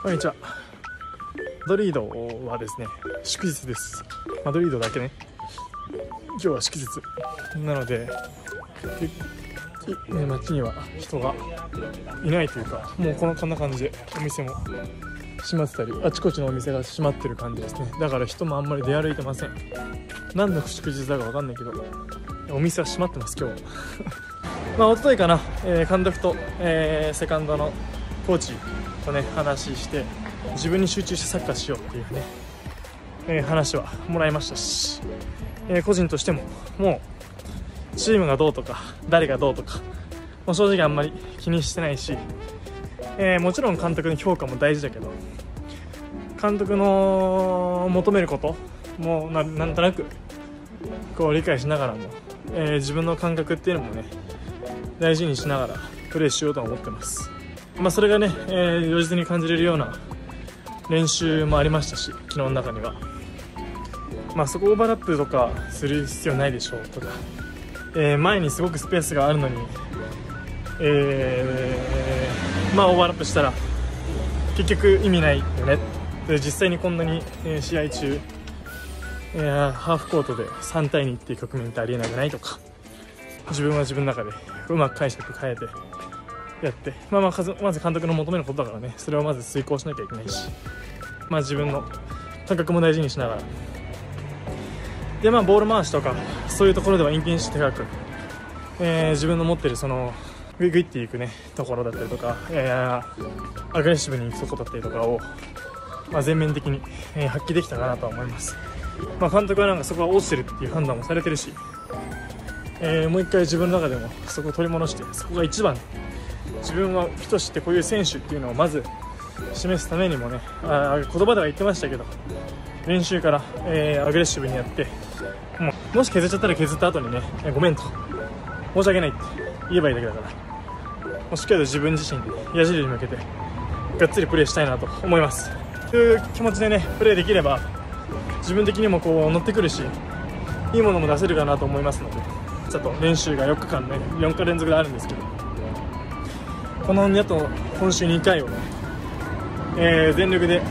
こんにちは。マドリードはですね、祝日です。マドリードだけね。今日は祝日。なので、いね街には人がいないというか、もうこのこんな感じでお店も閉まってたり、あちこちのお店が閉まってる感じですね。だから人もあんまり出歩いてません。何の祝日だかわかんないけど、お店は閉まってます、今日は。まあ、一昨日かな、えー監督と、えーセカンドのコーチとね話して自分に集中してサッカーしようっていうね、えー話はもらいましたし、えー個人としてももうチームがどうとか誰がどうとかもう正直あんまり気にしてないし、えーもちろん監督の評価も大事だけど監督の求めることもななんとなくこう理解しながらも、え自分の感覚っていうのもね大事にしながらプレーしようとは思ってます、まあ、それがね、えー、如実に感じれるような練習もありましたし昨日の中には、まあ、そこオーバーラップとかする必要ないでしょうとか、えー前にすごくスペースがあるのに、えーまあ、オーバーラップしたら結局意味ないよね。で実際にこんなに、え試合中、えハーフコートで3対2っていう局面ってありえなくないとか。自分は自分の中でうまく解釈変えてやって、まあ、まあまず監督の求めることだからね。それをまず遂行しなきゃいけないし、まあ、自分の感覚も大事にしながら。で、まあ、ボール回しとかそういうところではインテンシティ高く、えー自分の持ってるそのグイグイっていくねところだったりとか、えーアグレッシブにいくところだったりとかを、まあ、全面的に、えー発揮できたかなとは思います、まあ、監督はなんかそこは落ちてるっていう判断もされてるしえーもう一回自分の中でもそこを取り戻してそこが一番自分は人としてこういう選手っていうのをまず示すためにもねあ言葉では言ってましたけど練習から、えーアグレッシブにやってももし削っちゃったら削った後にね、えーごめんと申し訳ないって言えばいいだけだからもうしっかりと自分自身で矢印に向けてがっつりプレーしたいなと思います。という気持ちでねプレーできれば自分的にもこう乗ってくるしいいものも出せるかなと思いますのでちょっと練習が4日間ね4日連続であるんですけどこのあと今週2回を、えー全力で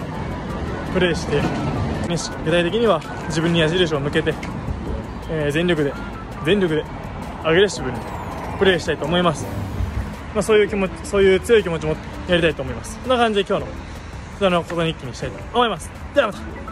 プレーして、ね具体的には自分に矢印を向けて、えー全力で全力でアグレッシブにプレーしたいと思います、まあ、そういう気持ちそういう強い気持ちもやりたいと思います。そんな感じで今日のそのこと日記にしたいと思います。ではまた。